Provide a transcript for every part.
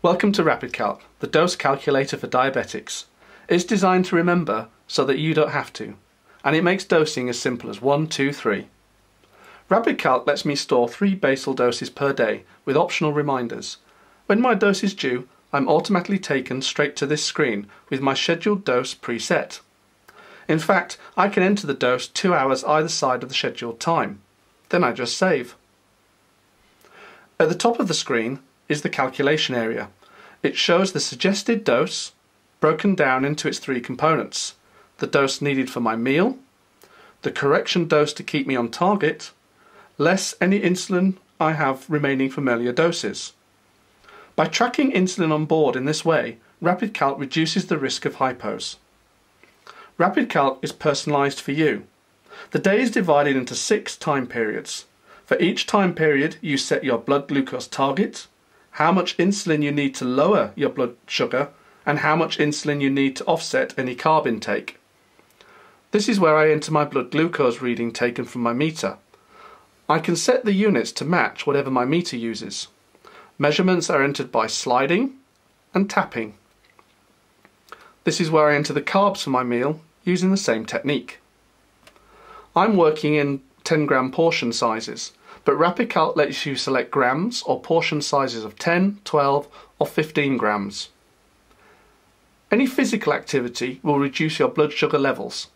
Welcome to RapidCalc, the dose calculator for diabetics. It's designed to remember so that you don't have to, and it makes dosing as simple as 1, 2, 3. RapidCalc lets me store three basal doses per day with optional reminders. When my dose is due, I'm automatically taken straight to this screen with my scheduled dose preset. In fact, I can enter the dose two hours either side of the scheduled time. Then I just save. At the top of the screen, is the calculation area. It shows the suggested dose broken down into its three components. The dose needed for my meal, the correction dose to keep me on target, less any insulin I have remaining from earlier doses. By tracking insulin on board in this way, RapidCalc reduces the risk of hypos. RapidCalc is personalised for you. The day is divided into six time periods. For each time period, you set your blood glucose target, how much insulin you need to lower your blood sugar, and how much insulin you need to offset any carb intake. This is where I enter my blood glucose reading taken from my meter. I can set the units to match whatever my meter uses. Measurements are entered by sliding and tapping. This is where I enter the carbs for my meal using the same technique. I'm working in 10 gram portion sizes but RapidCalc lets you select grams or portion sizes of 10, 12 or 15 grams. Any physical activity will reduce your blood sugar levels.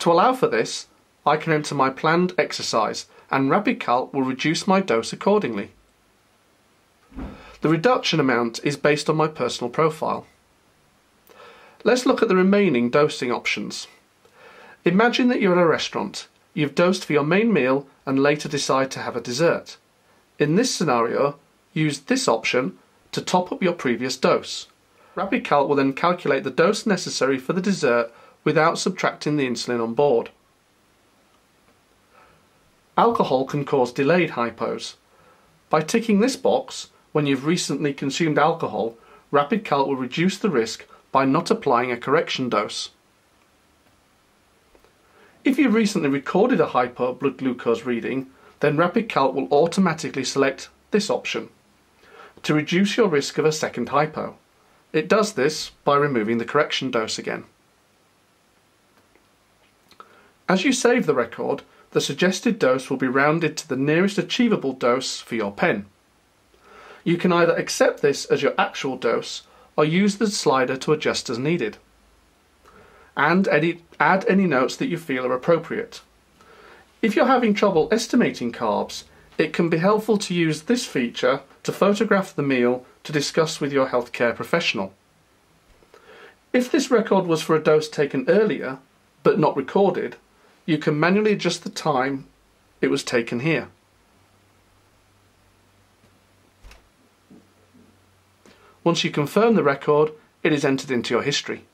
To allow for this, I can enter my planned exercise and RapidCalc will reduce my dose accordingly. The reduction amount is based on my personal profile. Let's look at the remaining dosing options. Imagine that you're at a restaurant You've dosed for your main meal and later decide to have a dessert. In this scenario, use this option to top up your previous dose. RapidCalc will then calculate the dose necessary for the dessert without subtracting the insulin on board. Alcohol can cause delayed hypos. By ticking this box, when you've recently consumed alcohol, RapidCalc will reduce the risk by not applying a correction dose. If you recently recorded a hypo blood glucose reading, then RapidCalc will automatically select this option to reduce your risk of a second hypo. It does this by removing the correction dose again. As you save the record, the suggested dose will be rounded to the nearest achievable dose for your pen. You can either accept this as your actual dose or use the slider to adjust as needed and edit, add any notes that you feel are appropriate. If you're having trouble estimating carbs, it can be helpful to use this feature to photograph the meal to discuss with your healthcare professional. If this record was for a dose taken earlier, but not recorded, you can manually adjust the time it was taken here. Once you confirm the record, it is entered into your history.